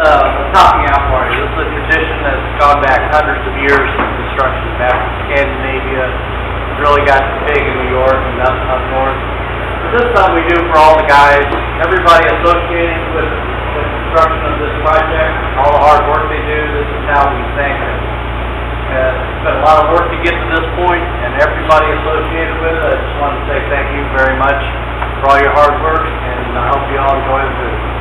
Uh, the topping out party. This is a tradition that's gone back hundreds of years in construction back in Scandinavia. It's really got big in New York and up, up north. But this is something we do for all the guys, everybody associated with the construction of this project, all the hard work they do, this is how we thank them. Uh, it's been a lot of work to get to this point, and everybody associated with it, I just want to say thank you very much for all your hard work, and I hope you all enjoy the food.